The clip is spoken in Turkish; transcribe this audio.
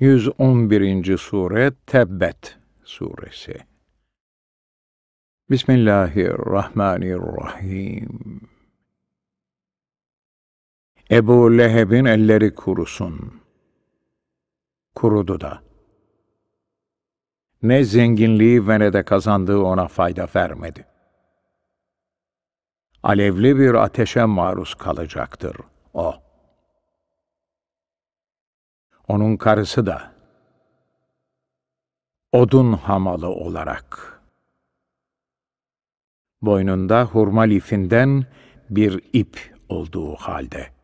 111. Sure Tebbet Suresi Bismillahirrahmanirrahim Ebu Leheb'in elleri kurusun. Kurudu da. Ne zenginliği ve ne de kazandığı ona fayda vermedi. Alevli bir ateşe maruz kalacaktır o. Onun karısı da odun hamalı olarak boynunda hurma lifinden bir ip olduğu halde